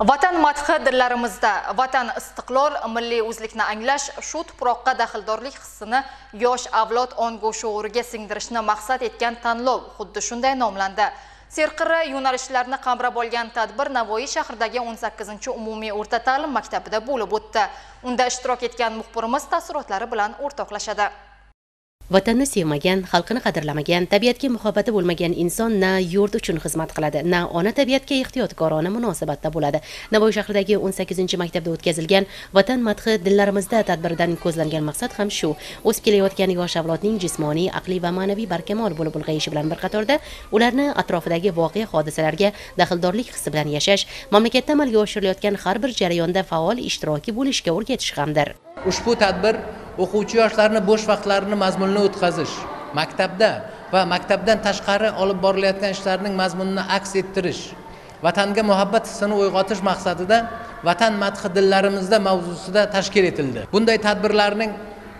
Vatan madhi dillarimizda, vatan istiqlol, milliy o'zlikni anglash, shu tuproqqa daxldorlik hissini yosh avlod ongu shuuriga singdirishni maqsad etgan tanlov xuddi shunday nomlandi. Serqirra yo'nalishlarni qamrab olgan tadbir Navoiy shahridagi 18-umumiy o'rta ta'lim maktabida bo'lib o'tdi. Unda ishtirok etgan muxbirimiz taassurotlari bilan o'rtoqlashadi. Vatanni sevmagan xalqini qadrlamagan tabiatga muhabbati bo'lmagan inson na yurt uchun xizmat qiladi na ona tabiatga ehtiyotkorona munosabatda bo'ladi. Navoiy shahridagi 18 maktabda o'tkazilgan vatan madhi dillarimizda tadbiridan ko'zlangan maqsad ham shu. O'sib kelayotgan yosh avlodning jismoniy aqliy va ma'naviy barkamol bo'lib ulg'ayishi bilan bir qatorda ularni atrofidagi voqea hodisalarga daxldorlik hissi bilan yashash mamlakatda amalga oshirilayotgan har bir jarayonda faol ishtiroki bo'lishga o'rgatish hamdir. Ushbu tadbir o'quvchi yoshlarni bo'sh vaqtlarini mazmunli o'tkazish maktabda va maktabdan tashqari olib borilayotgan ishlarning mazmunini aks ettirish vatanga muhabbat hissini uyg'otish maqsadida vatan madhi dillarimizda mavzusida tashkil etildi. Bunday tadbirlarning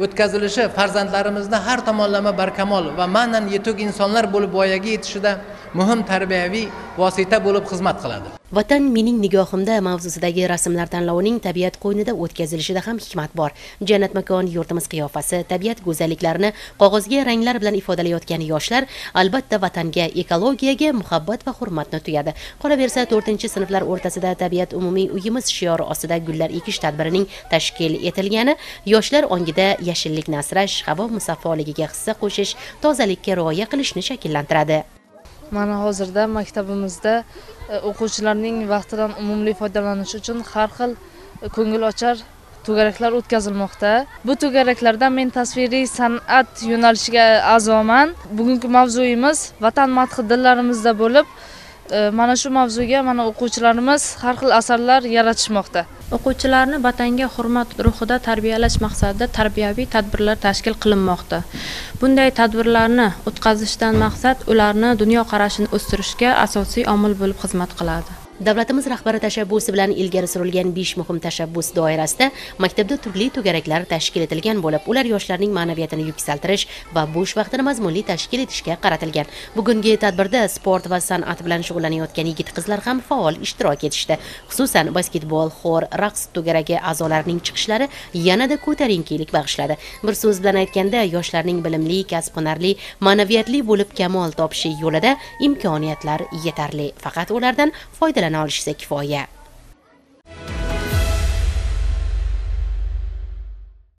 o'tkazilishi farzandlarimizni har tomonlama barkamol va ma'nan yetuk insonlar bo'lib voyaga yetishida muhim tarbiyaviy vosita bo'lib xizmat qiladi. Vatan mening nigohimda mavzusidagi rasmlar tanlovining tabiat qo'ynida o'tkazilishida ham hikmat bor. Jannat makon yurtimiz qiyofasi tabiat go'zalliklarini qog'ozga ranglar bilan ifodalayotgan yoshlar albatta vatanga ekologiyaga muhabbat va hurmatni tuyadi. Qolaversa to'rtinchi sinflar o'rtasida tabiat umumiy uyimiz shiori ostida gullar ekish tadbirining tashkil etilgani yoshlar ongida yashillikni asrash havo musaffoligiga hissa qo'shish tozalikka rioya qilishni shakllantiradi. Mana hozirda maktabimizda e, o'quvchilarning vaqtidan umumiy foydalanish uchun har xil e, ko'ngil ko'ngilochar to'garaklar o'tkazilmoqda. Bu to'garaklarda men tasviriy san'at yo'nalishiga a'zoman. Bugungi mavzuyimiz vatan madhi dillarimizda bo'lib e, mana shu mavzuga mana o'quvchilarimiz har xil asarlar yaratishmoqda. O'quvchilarni vatanga hurmat ruhida tarbiyalash maqsadida tarbiyaviy tadbirlar tashkil qilinmoqda. Bunday tadbirlarni o'tkazishdan maqsad ularni dunyoqarashini o'stirishga asosiy omil bo'lib xizmat qiladi. Davlatimiz rahbari tashabbusi bilan ilgari surilgan besh muhim tashabbus doirasida maktabda turli to'garaklar tashkil etilgan bo'lib ular yoshlarning ma'naviyatini yuksaltirish va bo'sh vaqtini mazmunli tashkil etishga qaratilgan. Bugungi tadbirda sport va san'at bilan shug'ullanayotgan yigit qizlar ham faol ishtirok etishdi. Xususan basketbol xor raqs to'garagi a'zolarining chiqishlari yanada ko'tarinkilik bag'ishladi. Bir so'z bilan aytganda yoshlarning bilimli kasb hunarli ma'naviyatli bo'lib kamol topishi yo'lida imkoniyatlar yetarli. Faqat ulardan foydalan olishsa kifoya